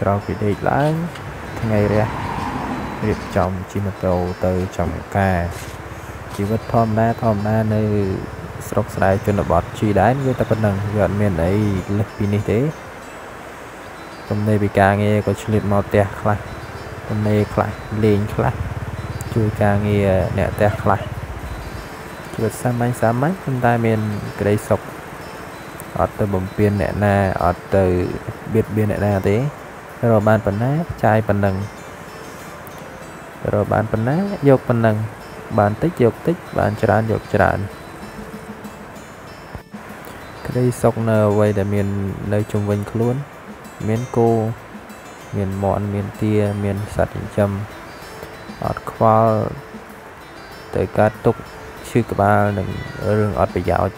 ក្រោយពីដេកឡើងថ្ងៃរះរៀបចំជិះម៉ូតូទៅចំការជីវិតធម្មតាធម្មតានៅស្រុកស្រែជនបទជីដែនវាតែប៉ុណ្្នឹងវាអត់មានអីលើសពីនេះទេទំនេរពីការងារក៏ឆ្លៀតមកផ្ទះខ្លះទំនេរខ្លះលេងខ្លះជួយការងារអ្នកផ្ទះខ្លះជីវិតសាមញ្ញសាមញ្ញប៉ុន្តែមានក្តីសុខអត់ទៅបំពេញអ្នកណាអត់ទៅបៀតបៀនអ្នកណាទេ រកបានប៉ុណ្ណាចាយប៉ុណ្ណឹងរកបានប៉ុណ្ណាយកប៉ុណ្ណឹងបានតិចយកតិចបានច្រើនយកច្រើនក្តីសុខនៅអ្វីដែលមាននៅជុំវិញខ្លួន មានគោមានមាន់មានទាមានសត្វចិញ្ចឹមអត់ខ្វល់ទៅកើតទុកឈឺក្បាលនិងរឿងអត់ប្រយោជន៍